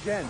Again,